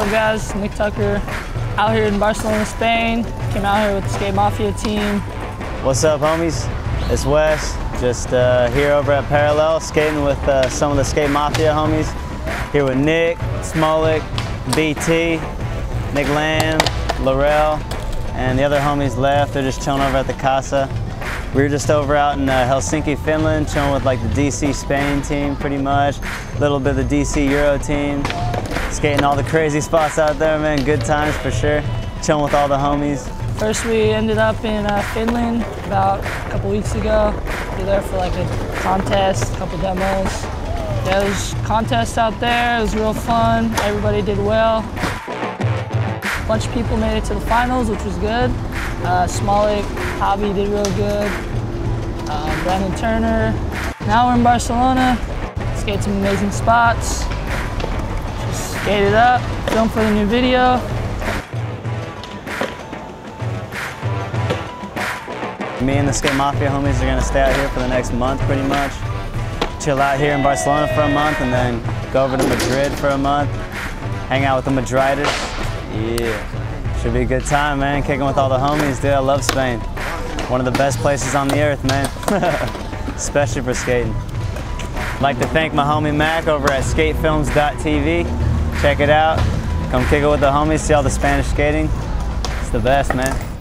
up guys? Nick Tucker out here in Barcelona, Spain. Came out here with the Skate Mafia team. What's up homies? It's Wes, just uh, here over at Parallel, skating with uh, some of the Skate Mafia homies. Here with Nick, Smolik, BT, Nick Lamb, Laurel, and the other homies left. They're just chilling over at the Casa. We were just over out in uh, Helsinki, Finland, chilling with like the DC Spain team pretty much, a little bit of the DC Euro team, skating all the crazy spots out there, man. Good times for sure. Chilling with all the homies. First we ended up in uh, Finland about a couple weeks ago. We were there for like a contest, a couple demos. Yeah, there's contests out there. It was real fun. Everybody did well. A bunch of people made it to the finals, which was good. Uh, Smolik, Hobby did real good. Uh, Brandon Turner. Now we're in Barcelona. Skate some amazing spots. Skate it up, film for the new video. Me and the Skate Mafia homies are gonna stay out here for the next month pretty much. Chill out here in Barcelona for a month and then go over to Madrid for a month. Hang out with the Madriders. Yeah. Should be a good time, man. Kicking with all the homies, dude. I love Spain. One of the best places on the earth, man. Especially for skating. I'd like to thank my homie Mac over at skatefilms.tv. Check it out. Come kick it with the homies, see all the Spanish skating. It's the best, man.